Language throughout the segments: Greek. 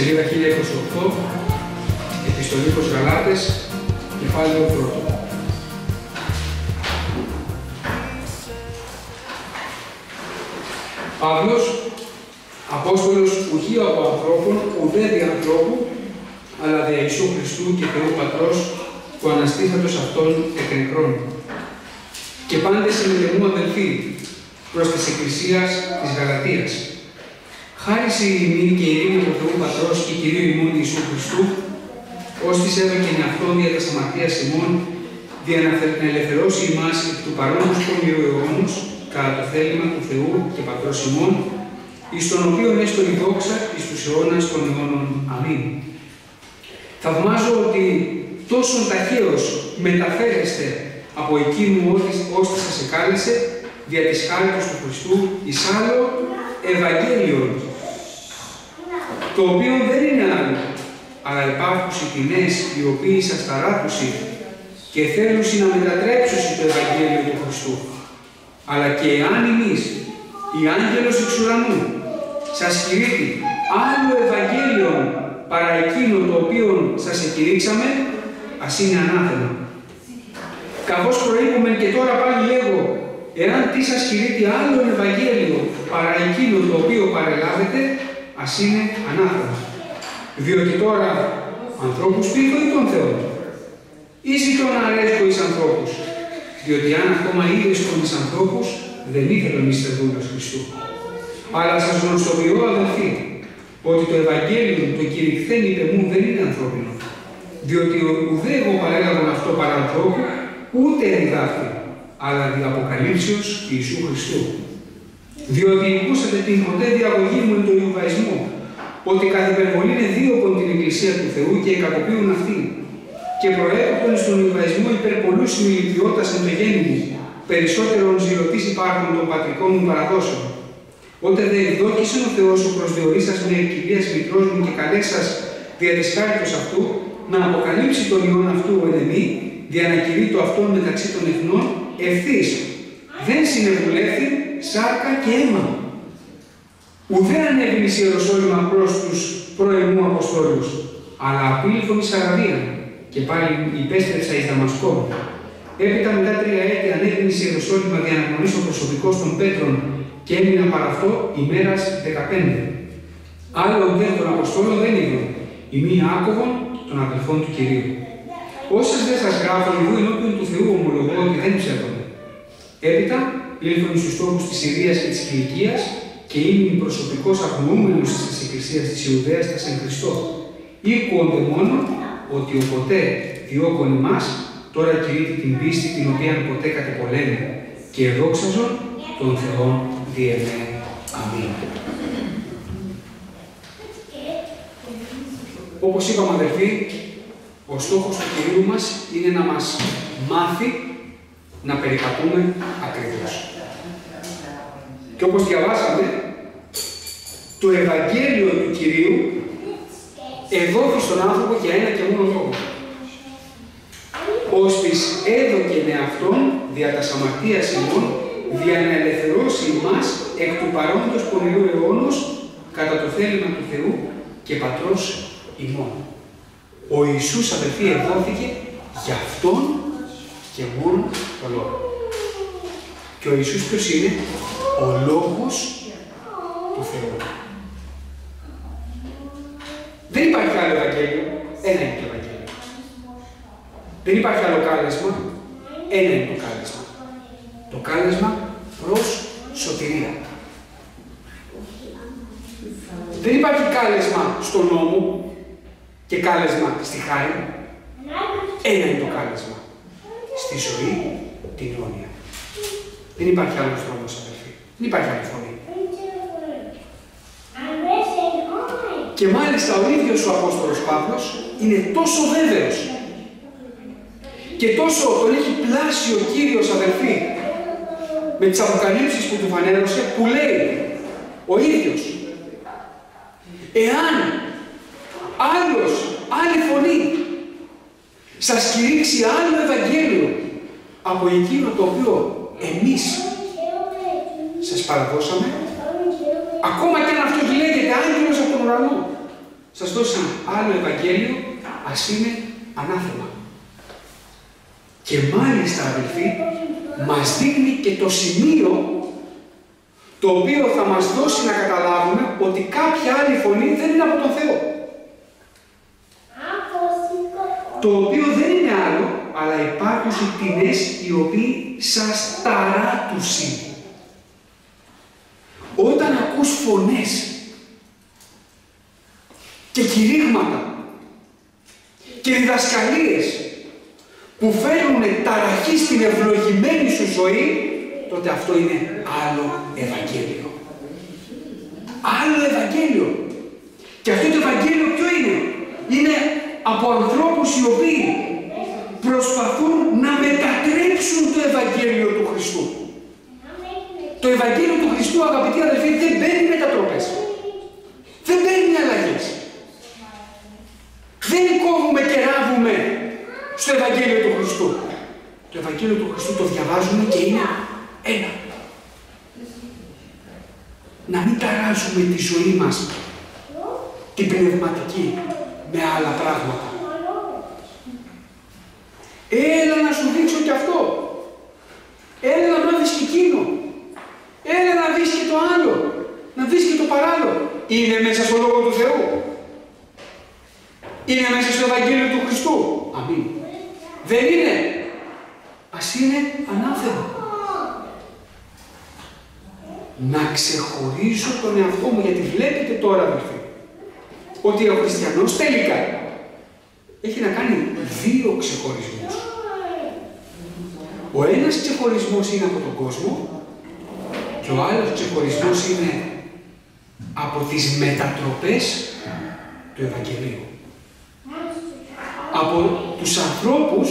Σελίδα 1028, Επιστολή προς Γαλάτες, κεφάλαιο πρώτο. Παύλος, Απόστολος ουχή από ανθρώπων, ουδέ δι' ανθρώπου, αλλά δι' Ιησού Χριστού και Θεού Πατρός, που αναστήθατος Αυτόν εκ νεκρών. Και πάντες συνελεμού αδελφοί, προς της Εκκλησίας της Γαλατίας. Χάρη σε ημίν και ειρήνη του Θεού Πατρός και Κυρίου ημών Ιησού Χριστού, ως της έδωκε αυτόν δια τα αμαρτίας ημών, δια να ελευθερώσει ημάς εκ του παρόντος πονηρού αιώνους, κατά το θέλημα του Θεού και Πατρός ημών, εις τον οποίο έστω η δόξα εις τους αιώνας των αιώνων. Αμήν. Θαυμάζω ότι τόσο ταχαίως μεταφέρεστε από εκείνου ώστε σας εκάλεσε δια της χάριτος του Χριστού εις άλλο Ευαγγέλιο, το οποίο δεν είναι άλλο, αλλά υπάρχουν τιμές οι οποίοι σας ταράκουσι και θέλουν να μετατρέψουν το Ευαγγέλιο του Χριστού. Αλλά και εάν εμείς, η άγγελος εξ ουρανού, σας κηρύττει άλλο Ευαγγέλιο παρά εκείνο το οποίο σας εκηρύξαμε, ας είναι ανάθεμα. Καθώς προείπουμε και τώρα πάλι λέγω, εάν τι σας κηρύττει άλλο Ευαγγέλιο παρά εκείνο το οποίο παρελάβετε, ας είναι ανάθεμα. Διότι τώρα ανθρώπους πείθω ή τον Θεό. Ή ζητώ να αρέσκω εις ανθρώπους, διότι αν ακόμα είδες τον εις ανθρώπους, δεν ήθελον εις θεδούλος Χριστού. Αλλά σας γνωστοποιώ αδελφοί, ότι το Ευαγγέλιο το κηρυχθέν είπε μου δεν είναι ανθρώπινο. Διότι ουδέ εγώ παρέλαβαν αυτό παρά ανθρώπου, ούτε διδάφθη, αλλά δι' αποκαλύψεως Ιησού Χριστού. Διότι ακούσατε την ποτέ διαγωγή μου εν το Ιουδαϊσμό, ότι καθ' υπερβολή είναι δύο από την Εκκλησία του Θεού και εκαποποιούν αυτήν. Και προέκοπτον στον Ιουδαϊσμό υπέρ πολλού συμμιλητιώτα εν το γέννη περισσότερον ζηλωτής υπάρχουν των πατρικών μου παραδόσεων. Όταν δε εκδόκησε ο Θεός ο προσδιορίσας με ευκαιρία μητρός μου και καλέ σα δια τη αυτού, να αποκαλύψει τον ιόν αυτού ο ενεμή, δια να κηρύττω αυτόν μεταξύ των εθνών, ευθύς. Δεν συνεβουλεύει σάρκα και αίμα. Ουδέ ανέβηνε η Ιεροσόλυμα προς τους προεμού Αποστόλους, αλλά απήλθον εις Αραβία και πάλι υπέστρεψα εις Δαμασκό. Έπειτα μετά τρία έτη ανέβηνε η Ιεροσόλυμα για να γνωρίσω ο προσωπικός των Πέτρων και έμεινα παρά αυτό ημέρας 15. Άλλο δε των Αποστόλων δεν είδω, η μία άκοβον των αδελφών του Κυρίου. Όσες δεν σας γράφω, εγώ ενώπιον του Θεού ομολογώ ότι δεν ψεύδονται. Έπειτα ήλθον στους στόχους της Συρίας και της Κιλικίας και είναι προσωπικός αγνοούμενος της Εκκλησίας της Ιουδαίας τα εν Χριστώ. Ήκουονται μόνο ότι ο ποτέ διώκον εμάς, τώρα κηρύττει την πίστη την οποία ποτέ κατεπολέμει και δόξαζον τον Θεό διεμέ. Αμήν. Όπως είπαμε αδελφοί, ο στόχος του Κυρίου μας είναι να μας μάθει να περικατούμε ακριβώς. Και όπως διαβάσαμε, το Ευαγγέλιο του Κυρίου εδόθη στον άνθρωπο για ένα και μόνο λόγο. Ώστις έδωκε με αυτόν δια τα σαμαρτία ημών, δια να ελευθερώσει εμάς εκ του παρόντος πονηρού αιώνος κατά το θέλημα του Θεού και Πατρός ημών. Ο Ιησούς αδελφοί εδόθηκε για Αυτόν και μόνο το Λόγο. Και ο Ιησούς ποιος είναι, ο Λόγος του Θεού. Δεν υπάρχει άλλο Ευαγγέλιο, ένα είναι το Ευαγγέλιο. Δεν υπάρχει άλλο κάλεσμα, ένα είναι το κάλεσμα. Το κάλεσμα προς σωτηρία. Δεν υπάρχει κάλεσμα στον νόμο και κάλεσμα στη χάρη. Ένα είναι το κάλεσμα. Στη ζωή την αιώνια. Δεν υπάρχει άλλος δρόμος, αδελφοί. Δεν υπάρχει άλλη φωνή. Και μάλιστα ο ίδιος ο Απόστολος Παύλος είναι τόσο βέβαιος και τόσο τον έχει πλάσει ο Κύριος αδελφοί με τις αποκαλύψεις που του φανέρωσε που λέει ο ίδιος εάν άλλος, άλλη φωνή σας κηρύξει άλλο Ευαγγέλιο από εκείνο το οποίο εμείς σας παραδώσαμε, ακόμα και αν αυτό λέγεται άγγελος από τον ουρανό, σας δώσει άλλο Ευαγγέλιο, ας είναι ανάθεμα. Και μάλιστα αδελφοί, μας δείχνει και το σημείο το οποίο θα μας δώσει να καταλάβουμε ότι κάποια άλλη φωνή δεν είναι από τον Θεό. Το οποίο δεν είναι άλλο, αλλά υπάρχουν τιμές οι οποίοι σας ταράτουσιν. Όταν ακούς φωνές και κηρύγματα και διδασκαλίες που φέρνουν ταραχή στην ευλογημένη σου ζωή, τότε αυτό είναι άλλο Ευαγγέλιο. Άλλο Ευαγγέλιο. Και αυτό το Ευαγγέλιο ποιο είναι; Είναι από ανθρώπους οι οποίοι προσπαθούν να μετατρέψουν το Ευαγγέλιο του Χριστού. Το Ευαγγέλιο του Χριστού, αγαπητοί αδελφοί, δεν παίρνει μετατροπές. Δεν παίρνει αλλαγές. Δεν κόβουμε και ράβουμε στο Ευαγγέλιο του Χριστού. Το Ευαγγέλιο του Χριστού το διαβάζουμε και είναι ένα. Να μην ταράζουμε τη ζωή μας, την πνευματική, με άλλα πράγματα. Έλα να σου δείξω και αυτό. Έλα να μάθεις και εκείνο. Έλα να δεις και το άλλο. Να δεις και το παράλληλο. Είναι μέσα στο Λόγο του Θεού. Είναι μέσα στο Ευαγγέλιο του Χριστού. Αμήν. Δεν είναι. Ας είναι ανάθεμα. Να ξεχωρίζω τον εαυτό μου, γιατί βλέπετε τώρα αδελφοί, ότι ο χριστιανός τελικά έχει να κάνει δύο ξεχωρισμούς. Ο ένας ξεχωρισμός είναι από τον κόσμο και ο άλλος ξεχωρισμός είναι από τις μετατροπές του Ευαγγελίου. Από τους ανθρώπους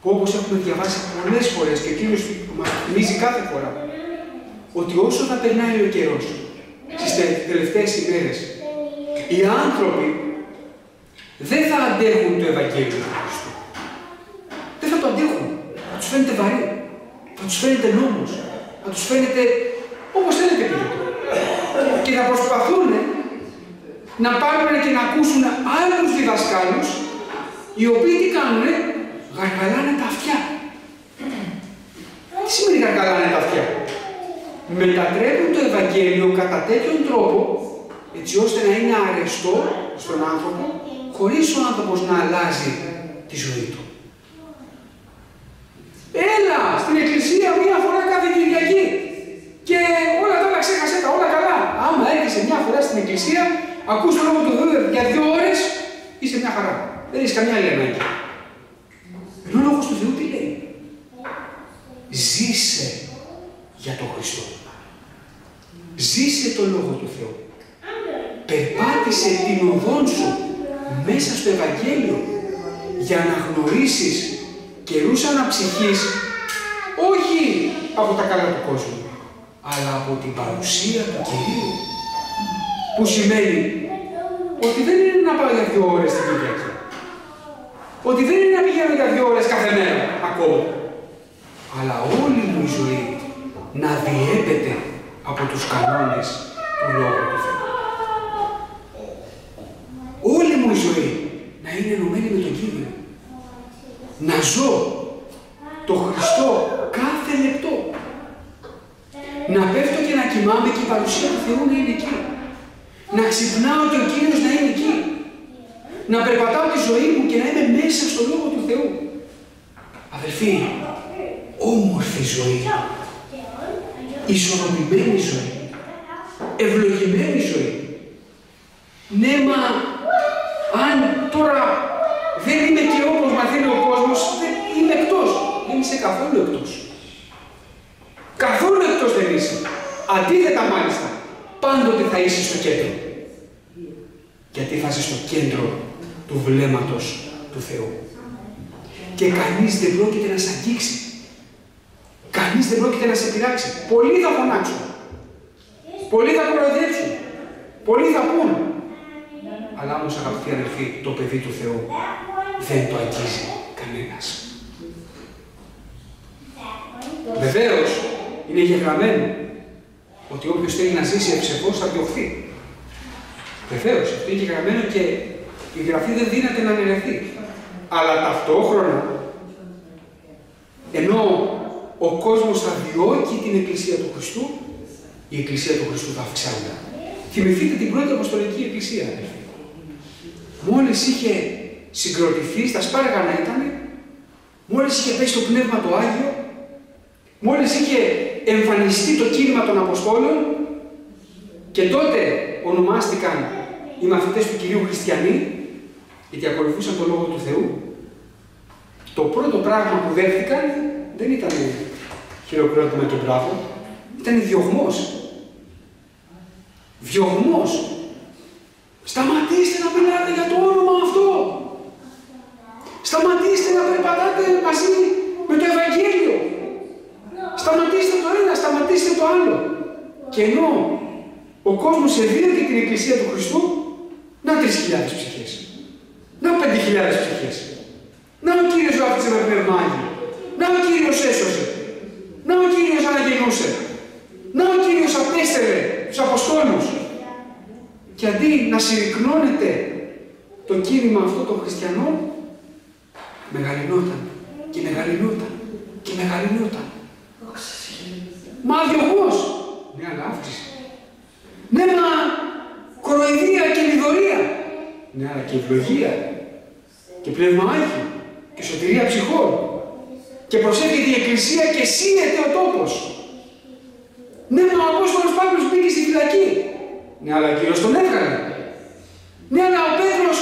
που όπως έχουμε διαβάσει πολλές φορές και ο Κύριος μας θυμίζει κάθε φορά ότι όσο θα περνάει ο καιρός στις τελευταίες ημέρες οι άνθρωποι δεν θα αντέχουν το Ευαγγέλιο του Χριστού. Δεν θα το αντέχουν. Θα τους φαίνεται βαρύ. Θα τους φαίνεται νόμος. Θα τους φαίνεται όπως θέλετε πείτε Και θα προσπαθούν να πάρουν και να ακούσουν άλλους διδασκάλους οι οποίοι τι κάνουνε, γαργαλάνε τα αυτιά. Τι σημαίνει γαργαλάνε τα αυτιά; Μετατρέπουν το Ευαγγέλιο κατά τέτοιον τρόπο έτσι ώστε να είναι αρεστό στον άνθρωπο χωρίς ο άνθρωπος να αλλάζει τη ζωή του. Έλα στην εκκλησία μία φορά κάθε Κυριακή και όλα τα άλλα ξέχασε τα όλα καλά. Άμα έρχεσαι μια φορά στην εκκλησία, ακούς τον λόγο του Θεού για δύο ώρες, είσαι μια χαρά. Δεν έχεις καμιά άλλη καιρούς αναψυχής όχι από τα καλά του κόσμου, αλλά από την παρουσία του Κυρίου. Που σημαίνει ότι δεν είναι να πάω για δύο ώρες την Κυριακή. Ότι δεν είναι να πηγαίνω για δύο ώρες κάθε μέρα ακόμα. Αλλά όλη μου η ζωή να διέπεται από τους κανόνες του Λόγου του Θεού. Όλη μου η ζωή να είναι ενωμένη με τον Κύριο. Να ζω το Χριστό κάθε λεπτό. Να πέφτω και να κοιμάμαι και η παρουσία του Θεού να είναι εκεί. Να ξυπνάω και ο Κύριος να είναι εκεί. Να περπατάω τη ζωή μου και να είμαι μέσα στο Λόγο του Θεού. Αδελφοί, όμορφη ζωή ισορροπημένη ζωή, ευλογημένη ζωή. Ναι, μα αν τώρα δεν είμαι και όπως μαθαίνει ο κόσμος, δεν είμαι εκτός. Δεν είσαι καθόλου εκτός. Καθόλου εκτός δεν είσαι. Αντίθετα μάλιστα, πάντοτε θα είσαι στο κέντρο. Γιατί θα είσαι στο κέντρο του βλέμματος του Θεού. Και κανείς δεν πρόκειται να σε αγγίξει. Κανείς δεν πρόκειται να σε πειράξει. Πολλοί θα φωνάξουν. Πολλοί θα κοροϊδέψουν. Πολλοί θα πούν. Αλλά όμως αγαπητοί αδελφοί, το παιδί του Θεού δεν το αγγίζει κανένας. Βεβαίως είναι γεγραμμένο ότι όποιος θέλει να ζήσει ευσεβώς θα διωχθεί. Βεβαίως, αυτό είναι και γραμμένο και η γραφή δεν δύναται να αναιρεθεί. Αλλά ταυτόχρονα, ενώ ο κόσμος θα διώκει την Εκκλησία του Χριστού, η Εκκλησία του Χριστού θα αυξάνεται. Θυμηθείτε την πρώτη Αποστολική Εκκλησία. Μόλις είχε συγκροτηθεί, στα σπάργανα ήταν, μόλις είχε πέσει το Πνεύμα το Άγιο, μόλις είχε εμφανιστεί το κίνημα των Αποστόλων και τότε ονομάστηκαν οι μαθητές του Κυρίου Χριστιανοί, γιατί ακολουθούσαν τον Λόγο του Θεού. Το πρώτο πράγμα που δέχτηκαν δεν ήταν χειροκρότημα και μπράβο, ήταν διωγμός. Διωγμός. Σταματήστε να μιλάτε για το όνομα αυτό. Σταματήστε να περπατάτε μαζί με το Ευαγγέλιο. Σταματήστε το ένα, σταματήστε το άλλο. Και ενώ ο κόσμος εδίωκε την Εκκλησία του Χριστού, να 3.000 ψυχές. Να 5.000 ψυχές. Να ο Κύριος βάφτισε με πνεύμα Να ο Κύριος έσωσε. Να ο Κύριος αναγεννούσε. Να ο Κύριος απέστελε τους Αποστόλους. Και αντί να συρρυκνώνεται το κίνημα αυτό των χριστιανών, μεγαλυνόταν και μεγαλυνόταν και μεγαλυνόταν. Μα διωγμός. Ναι, αλλά αύξηση. Ναι, μα κοροϊδία και λιδωρία. Ναι, αλλά και ευλογία και πνεύμα Άγιο και σωτηρία ψυχών. Και προσέχει η Εκκλησία και σύνεται ο τόπος. Ναι, μα ο Απόστολος Παύλος μπήκε στη φυλακή. Ναι, αλλά ο Κύριος τον έβγαλε. Ναι, αλλά ο Πέτρος,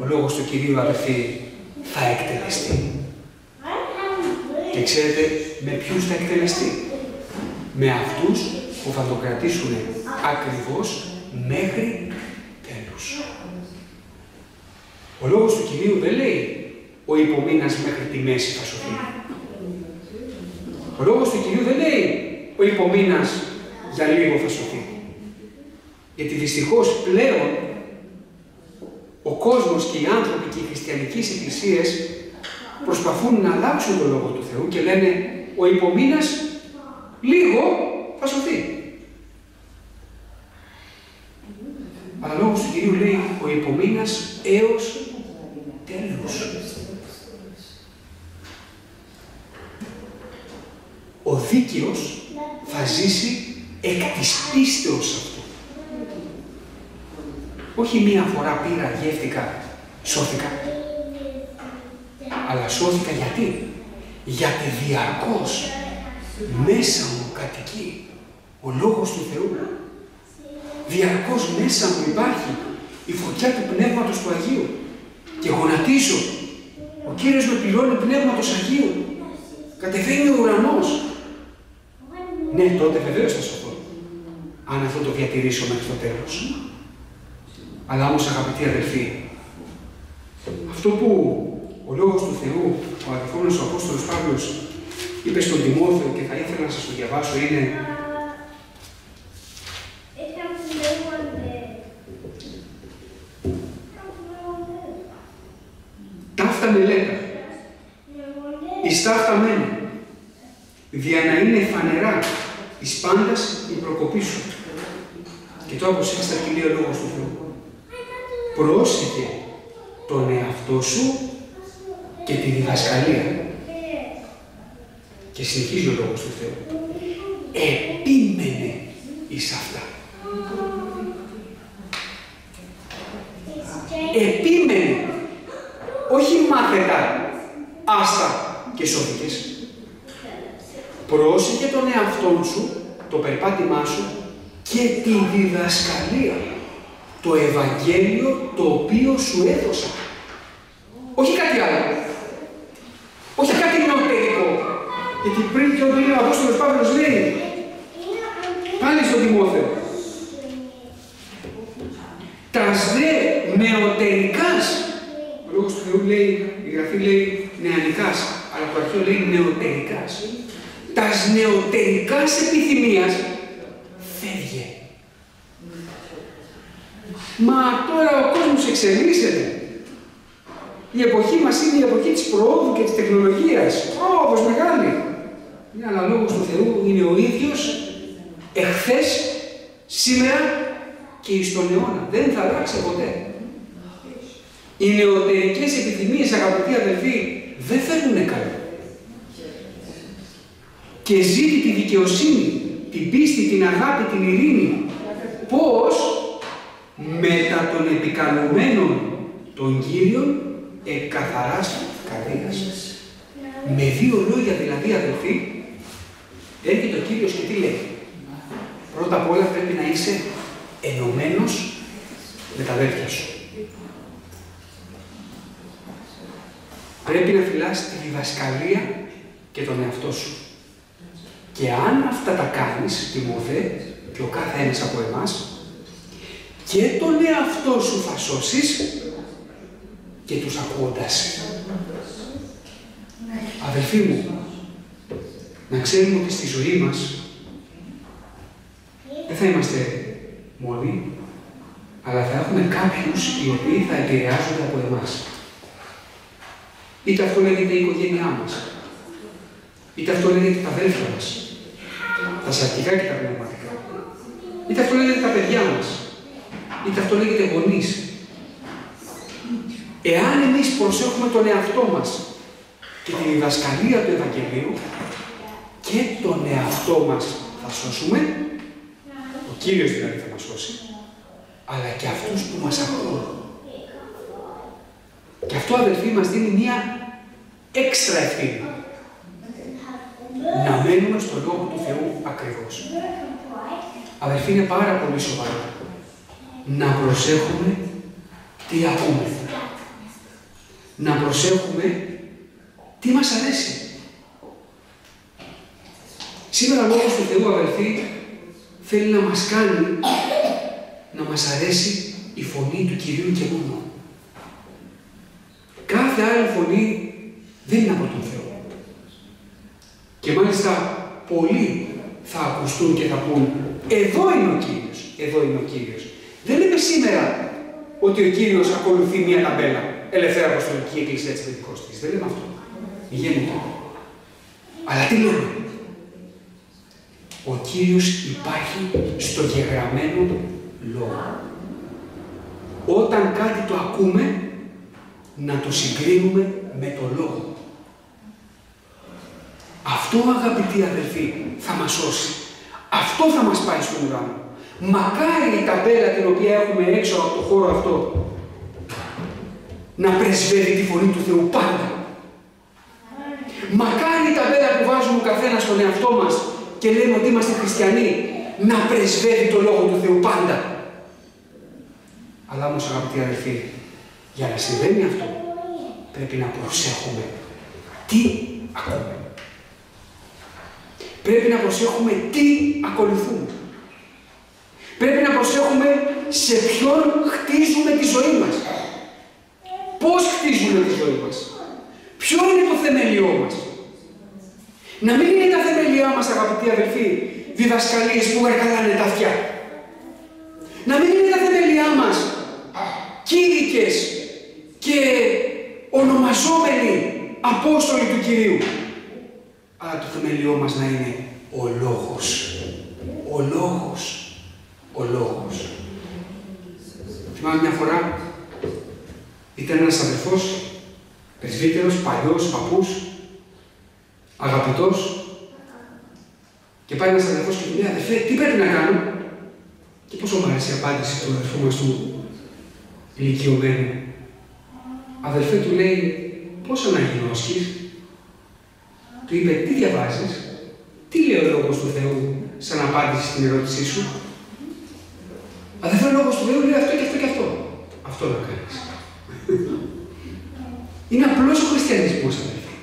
ο λόγος του Κυρίου αδερφοί, θα εκτελεστεί. Και ξέρετε με ποιους θα εκτελεστεί; Με αυτούς που θα το κρατήσουν ακριβώς μέχρι τέλους. Ο λόγος του Κυρίου δεν λέει ο υπομείνας μέχρι τη μέση θα σωθεί. Ο λόγος του Κυρίου δεν λέει ο υπομείνας για λίγο θα σωθεί. Γιατί δυστυχώς πλέον ο κόσμος και οι άνθρωποι και οι χριστιανικές εκκλησίες προσπαθούν να αλλάξουν τον Λόγο του Θεού και λένε ο υπομείνας λίγο θα σωθεί. Αλλά λόγος του Κυρίου λέει ο υπομείνας έως τέλους. Ο δίκαιος θα ζήσει εκ της πίστεως αυτού. Όχι μία φορά πήρα, γεύτηκα, σώθηκα. Αλλά σώθηκα γιατί; Γιατί διαρκώς μέσα μου κατοικεί ο Λόγος του Θεού. Διαρκώς μέσα μου υπάρχει η φωτιά του Πνεύματος του Αγίου. Και γονατίζω. Ο Κύριος με πληρώνει Πνεύματος Αγίου. Κατεβαίνει ο ουρανός. Ναι, τότε βεβαίως θα σωθώ. Αν αυτό το διατηρήσω μέχρι το τέλος. Αλλά όμως αγαπητοί αδελφοί, αυτό που ο Λόγος του Θεού, ο αδελφόνος ο Απόστολος Παύλος, είπε στον Τιμόθεο και θα ήθελα να σας το διαβάσω είναι Ταύτα μελέτα, εις ταύτα μένει, δια να είναι φανερά εις πάντας η προκοπή σου. Και τώρα προσέξτε τι λέει ο Λόγος του Θεού. Πρόσεχε τον εαυτό σου και τη διδασκαλία. Και συνεχίζει ο Λόγος του Θεού. Επίμενε εις αυτά. Επίμενε. Όχι μάθετα, άστα και σώθηκες. Πρόσεχε τον εαυτό σου, το περπάτημά σου και τη διδασκαλία. Το Ευαγγέλιο το οποίο σου έδωσα. Όχι κάτι άλλο. Όχι κάτι νεωτερικό. Γιατί πριν και όταν είναι ο Απόστολος Παύλος λέει, πάλι στον Τιμόθεο, τας δε νεωτερικάς, ο λόγος του Θεού λέει, η Γραφή λέει νεανικάς, αλλά το αρχαίο λέει νεωτερικάς. Τας νεωτερικάς επιθυμίας φεύγε. Μα τώρα ο κόσμος εξελίσσεται. Η εποχή μας είναι η εποχή της προόδου και της τεχνολογίας. Πρόοδος μεγάλη. Ναι, αλλά λόγος του Θεού είναι ο ίδιος εχθές, σήμερα και εις τον αιώνα. Δεν θα αλλάξει ποτέ. Οι νεωτερικές επιθυμίες, αγαπητοί αδελφοί, δεν φέρνουν καλό. Και ζήτη τη δικαιοσύνη, την πίστη, την αγάπη, την ειρήνη. Πώς; Μετά των επικαλωμένων των Κύριων εκαθαράς καρδίας. Με δύο λόγια δηλαδή αδελφοί, έρχεται ο Κύριος και τι λέει. Πρώτα απ' όλα πρέπει να είσαι ενωμένος με τα αδέρφια σου. Πρέπει να φυλάς τη διδασκαλία και τον εαυτό σου. Και αν αυτά τα κάνεις, Τιμόθε, και ο κάθε ένας από εμάς, και τον εαυτό σου θα σώσεις και τους ακούοντας. Αδελφοί μου, να ξέρουμε ότι στη ζωή μας δεν θα είμαστε μόνοι, αλλά θα έχουμε κάποιους οι οποίοι θα επηρεάζονται από εμάς. Είτε αυτό λέγεται η οικογένειά μας, είτε αυτό λέγεται τα αδέλφια μας, τα σαρκικά και τα πνευματικά, είτε αυτό λέγεται τα παιδιά μας, είτε αυτό λέγεται γονείς. Εάν εμείς προσέχουμε τον εαυτό μας και την διδασκαλία του Ευαγγελίου και τον εαυτό μας θα σώσουμε, ο Κύριος δηλαδή θα μας σώσει, αλλά και αυτούς που μας ακούν. Και αυτό αδελφοί μας δίνει μία έξτρα ευθύνη. Να μένουμε στο Λόγο του Θεού ακριβώς. Αδελφοί είναι πάρα πολύ σοβαρό. Να προσέχουμε τι ακούμε. Να προσέχουμε τι μας αρέσει. Σήμερα ο Λόγος του Θεού, αδελφοί, θέλει να μας κάνει να μας αρέσει η φωνή του Κυρίου και μόνο. Κάθε άλλη φωνή δεν είναι από τον Θεό. Και μάλιστα πολλοί θα ακουστούν και θα πούν εδώ είναι ο Κύριος, εδώ είναι ο Κύριος. Δεν λέμε σήμερα ότι ο Κύριος ακολουθεί μια ταμπέλα ελευθέρα αποστολική εκκλησία της Πεντηκόστης. Δεν λέμε αυτό. Γέννητο. Αλλά τι λέμε; Ο Κύριος υπάρχει στο γεγραμμένο λόγο. Όταν κάτι το ακούμε, να το συγκρίνουμε με το λόγο. Αυτό αγαπητοί αδελφοί θα μας σώσει. Αυτό θα μας πάει στον ουρανό. Μακάρι η ταμπέλα την οποία έχουμε έξω από το χώρο αυτό να πρεσβεύει τη φωνή του Θεού πάντα. Μακάρι η ταμπέλα που βάζουμε ο καθένας στον εαυτό μας και λέμε ότι είμαστε χριστιανοί να πρεσβεύει το Λόγο του Θεού πάντα. Αλλά όμως αγαπητοί αδελφοί, για να συμβαίνει αυτό πρέπει να προσέχουμε τι ακούμε. Πρέπει να προσέχουμε τι ακολουθούμε. Πρέπει να προσέχουμε σε ποιον χτίζουμε τη ζωή μας. Πώς χτίζουμε τη ζωή μας. Ποιο είναι το θεμελιό μας. Να μην είναι τα θεμελιά μας αγαπητοί αδελφοί διδασκαλίες που εργαλάνε τα αυτιά. Να μην είναι τα θεμελιά μας κήρυκες και ονομαζόμενοι Απόστολοι του Κυρίου. Αλλά το θεμελιό μας να είναι ο Λόγος. Ο Λόγος. Ο Λόγος. Θυμάμαι μια φορά ήταν ένας αδερφός, πρεσβύτερος, παλιός, παππούς, αγαπητός και πάει ένας αδερφός και του λέει αδερφέ, τι πρέπει να κάνω; Και πόσο μου αρέσει η απάντηση του αδερφού μας του ηλικιωμένου. Αδερφέ του λέει, πώς αναγνώσκεις; Του είπε, τι διαβάζεις, τι λέει ο Λόγος του Θεού σαν απάντηση στην ερώτησή σου; Αδερφέ, ο Λόγος του Θεού λέει αυτό και αυτό και αυτό. Αυτό να κάνεις. Είναι απλός ο χριστιανισμός, αδερφέ.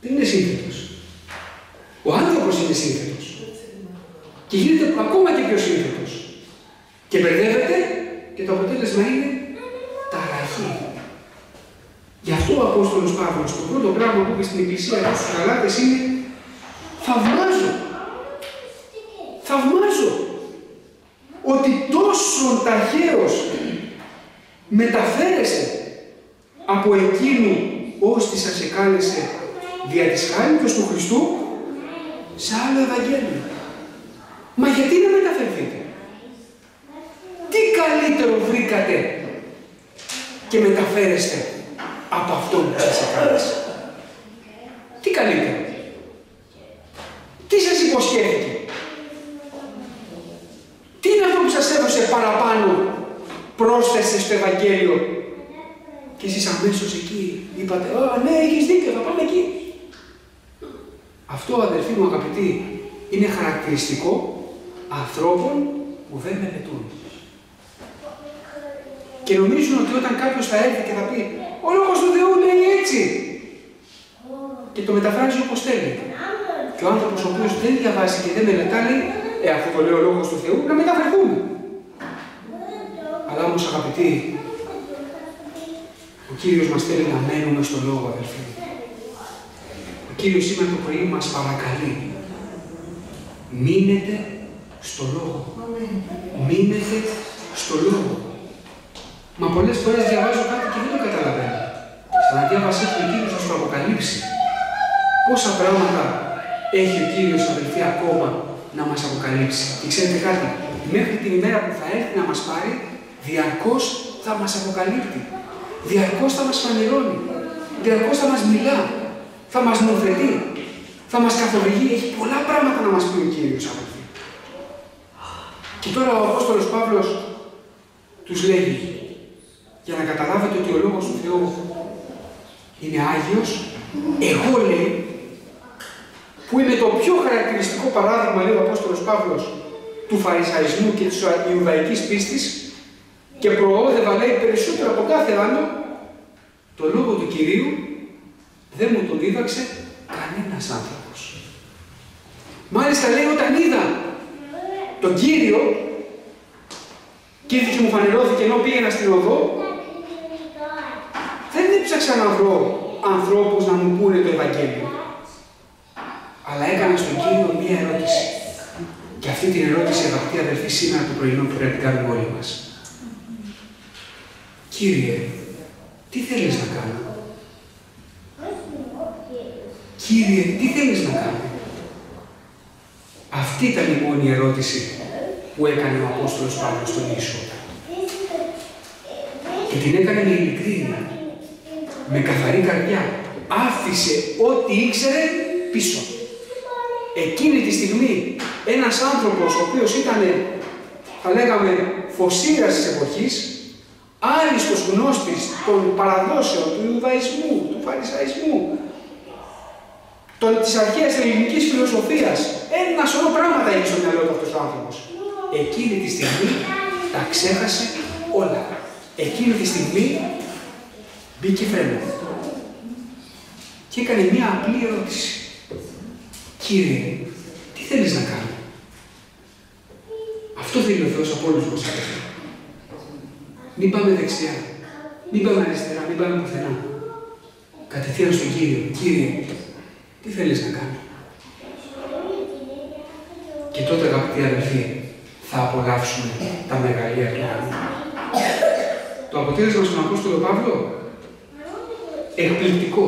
Δεν είναι σύνθετος. Ο άνθρωπος είναι σύνθετος. Και γίνεται ακόμα και πιο σύνθετος. Και μπερδεύεται και το αποτέλεσμα είναι ταραχή. Γι' αυτό ο Απόστολος Παύλος, το πρώτο πράγμα που είπε στην Εκκλησία εδώ στους Γαλάτες είναι θαυμάζω. Θαυμάζω ότι τόσο ταχαίως μεταφέρεσαι από εκείνου ώστε σας εκάλεσε δια της χάριτος του Χριστού σε άλλο Ευαγγέλιο. Μα γιατί να μεταφερθείτε. Τι καλύτερο βρήκατε και μεταφέρεστε από αυτό που σας εκάλεσε. Τι καλύτερο. Τι σας υποσχέθηκε. Τι είναι αυτό που σας έδωσε παραπάνω πρόσθεσε στο Ευαγγέλιο και εσείς αμέσως εκεί είπατε «Α, ναι, έχεις δίκιο, θα πάμε εκεί». Αυτό, αδερφοί μου αγαπητοί, είναι χαρακτηριστικό ανθρώπων που δεν μελετούν. Και νομίζουν ότι όταν κάποιος θα έρθει και θα πει «Ο Λόγος του Θεού λέει έτσι» και το μεταφράζει όπως θέλει. Και ο άνθρωπος ο οποίος δεν διαβάζει και δεν μελετά λέει «Ε, αφού το λέει ο Λόγος του Θεού, να μεταφερθούμε». Αλλά όμως αγαπητοί, ο Κύριος μας θέλει να μένουμε στο Λόγο, αδελφοί. Ο Κύριος σήμερα το πρωί μας παρακαλεί. Μείνετε στο Λόγο. Μείνετε στο Λόγο. Μα πολλές φορές διαβάζω κάτι και δεν το καταλαβαίνω. Σαν να διάβασέ ο Κύριος να σου αποκαλύψει. Πόσα πράγματα έχει ο Κύριος αδελφοί ακόμα να μας αποκαλύψει. Και ξέρετε κάτι, μέχρι την ημέρα που θα έρθει να μας πάρει, διαρκώς θα μας αποκαλύπτει. Διαρκώς θα μας φανερώνει. Διαρκώς θα μας μιλά. Θα μας νομοθετεί. Θα μας καθοδηγεί. Έχει πολλά πράγματα να μας πει ο Κύριος αδελφοί. Και τώρα ο Απόστολος Παύλος τους λέγει για να καταλάβετε ότι ο Λόγος του Θεού είναι Άγιος, εγώ λέει, που είμαι το πιο χαρακτηριστικό παράδειγμα, λέει ο Απόστολος Παύλος, του Φαρισαϊσμού και της Ιουδαϊκής πίστης και προόδευα, λέει, περισσότερο από κάθε άλλο, το Λόγο του Κυρίου δεν μου τον δίδαξε κανένας άνθρωπος. Μάλιστα λέει όταν είδα τον Κύριο και και μου φανερώθηκε ενώ πήγαινα στην οδό, δεν έψαξα να βρω ανθρώπους να μου πούνε το Ευαγγέλιο. Αλλά έκανα στον Κύριο μία ερώτηση. Και αυτή την ερώτηση, αγαπητοί αδελφοί, σήμερα το πρωινό που πρέπει να κάνουμε όλοι μας. Κύριε, τι θέλεις να κάνω; Κύριε, τι θέλεις να κάνω; Αυτή ήταν η μόνη ερώτηση που έκανε ο Απόστολος Παύλος στον Ιησού. Και την έκανε με ειλικρίνεια, με καθαρή καρδιά. Άφησε ό,τι ήξερε πίσω. Εκείνη τη στιγμή ένας άνθρωπος ο οποίος ήταν, θα λέγαμε, φωσίρας της εποχής, άριστος γνώστης των παραδόσεων του Ιουδαϊσμού, του Φαρισαϊσμού, των, της αρχαίας ελληνικής φιλοσοφίας, ένα σωρό πράγματα έχει στο μυαλό του αυτός ο άνθρωπος. Εκείνη τη στιγμή τα ξέχασε όλα. Εκείνη τη στιγμή μπήκε φρένο. Και έκανε μία απλή ερώτηση. Κύριε, τι θέλεις να κάνω; Αυτό θέλει ο Θεός από όλους μας αδελφοί. Μην πάμε δεξιά. Μην πάμε αριστερά. Μην πάμε πουθενά. Κατευθείαν στον Κύριο. Κύριε, τι θέλεις να κάνω; Και τότε αγαπητοί αδελφοί, θα απολαύσουμε τα μεγαλεία του Θεού. Το αποτέλεσμα στον Απόστολο Παύλο, εκπληκτικό.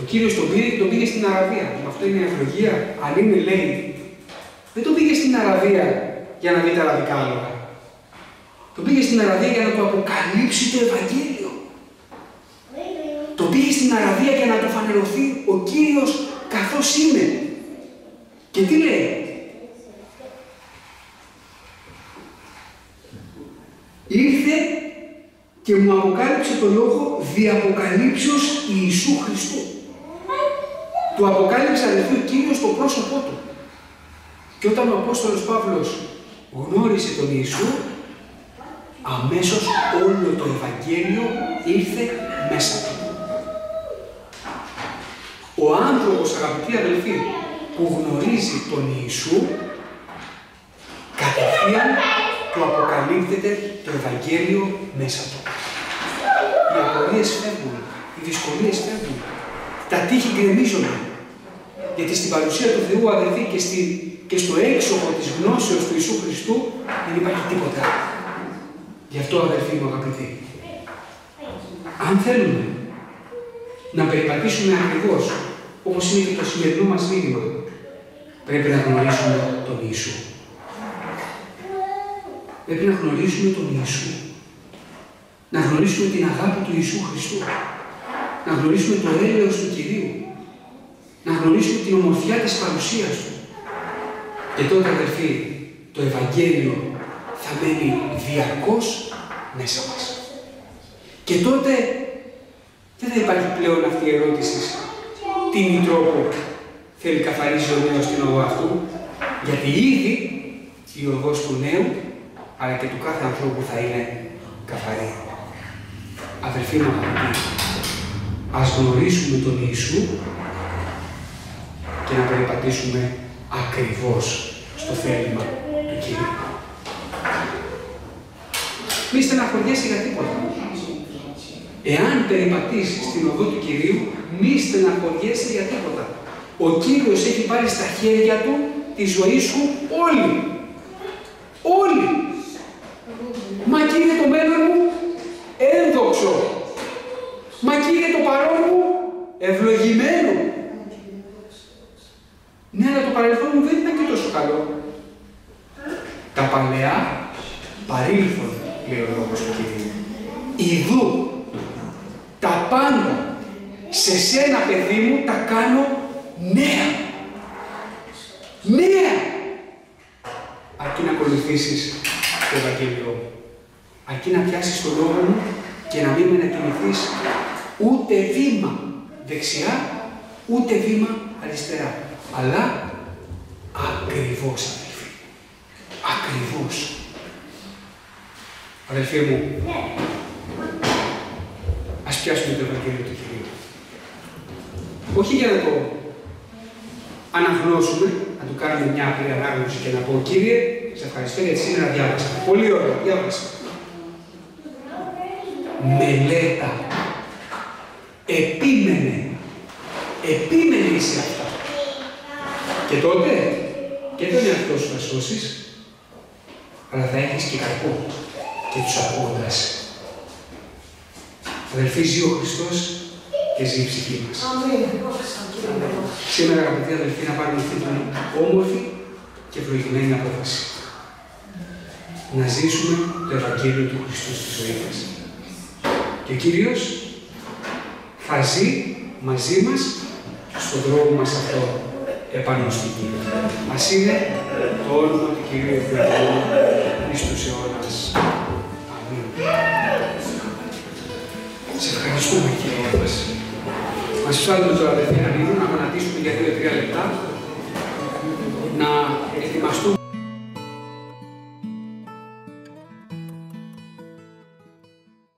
Ο Κύριος τον πήρε και τον πήγε στην Αραβία. Αυτό είναι η ευλογία. Αν είναι λέει, δεν τον πήγε στην Αραβία για να δει τα αραβικά λόγα. Τον πήγε στην Αραβία για να του αποκαλύψει το Ευαγγέλιο. Τον πήγε στην Αραβία για να του φανερωθεί ο Κύριος καθώς είναι. Και τι λέει; Ήρθε και μου αποκάλυψε το λόγο διαποκαλύψεως Ιησού Χριστού. Του αποκάλυψε αδελφοί ο Κύριος στο πρόσωπό του. Και όταν ο Απόστολος Παύλος γνώρισε τον Ιησού, αμέσως όλο το Ευαγγέλιο ήρθε μέσα του. Ο άνθρωπος, αγαπητοί αδελφοί, που γνωρίζει τον Ιησού, κατευθείαν του αποκαλύπτεται το Ευαγγέλιο μέσα του. Οι απορίες φεύγουν, οι δυσκολίες φεύγουν, τα τείχη γκρεμίζονται. Γιατί στην παρουσία του Θεού, αδελφοί, και, στη, και στο έξωπο της γνώσεως του Ιησού Χριστού δεν υπάρχει τίποτα. Γι' αυτό, αδελφοί μου αγαπητοί, αν θέλουμε να περιπατήσουμε ακριβώς, όπως είναι και το σημερινό μας μήνυμα, πρέπει να γνωρίσουμε τον Ιησού. πρέπει να γνωρίσουμε τον Ιησού. Να γνωρίσουμε την αγάπη του Ιησού Χριστού. Να γνωρίσουμε το έλεος του Κυρίου. Να γνωρίσουμε την ομορφιά της παρουσίας Του. Και τότε αδερφοί, το Ευαγγέλιο θα μένει διαρκώς μέσα μας. Και τότε δεν θα υπάρχει πλέον αυτή η ερώτηση τι τρόπο θέλει καθαρίζει ο νέος στην οδό αυτού, γιατί ήδη η οδός του νέου, αλλά και του κάθε ανθρώπου θα είναι καθαρή. Αδελφοί μου αγαπητοί, ας γνωρίσουμε τον Ιησού και να περιπατήσουμε ακριβώς στο θέλημα του Κυρίου. Μη στεναχωριέσαι για τίποτα. Εάν περιπατήσεις στην οδό του Κυρίου, μη στεναχωριέσαι για τίποτα. Ο Κύριος έχει πάρει στα χέρια Του τη ζωή σου όλη. Όλη. Μα Κύριε το μέλλον μου ένδοξο. Μα Κύριε το παρόν μου ευλογημένο. Ναι, αλλά το παρελθόν μου δεν ήταν και τόσο καλό. Τα παλαιά παρήλθον, λέει ο λόγος του Κυρίου. Ιδού, τα πάντα σε σένα παιδί μου τα κάνω νέα. Νέα. Αρκεί να ακολουθήσεις το Ευαγγέλιο μου. Αρκεί να πιάσεις το λόγο μου και να μην με ανακοινηθείς ούτε βήμα δεξιά, ούτε βήμα αριστερά. Αλλά ακριβώς αδελφοί. Ακριβώς. Αδελφοί μου, ας πιάσουμε το Ευαγγέλιο του Κυρίου. Όχι για να το αναγνώσουμε, να του κάνουμε μια απλή ανάγνωση και να πω Κύριε, σε ευχαριστώ γιατί σήμερα διάβασα. Πολύ ωραία, διάβασα. Μελέτα. Επίμενε. Επίμενε είσαι αυτά. Και τότε και τον εαυτό σου θα σώσεις, αλλά θα έχεις και κακό και τους ακούγοντας. Αδελφοί, ζει ο Χριστός και ζει η ψυχή μας. Σήμερα, αγαπητοί αδελφοί, να πάρουμε αυτή την όμορφη και προηγουμένη απόφαση. Να ζήσουμε το Ευαγγέλιο του Χριστού στη ζωή μας. Και ο Κύριος θα ζει μαζί μας στον δρόμο μας αυτό επάνω στην γη. Ας είναι το όνομα του Κυρίου Ευλογικού εις τους αιώνας. να συσσάλουμε τον αδερφή να μην να γονατίσουμε για 2-3 λεπτά, να ετοιμαστούμε.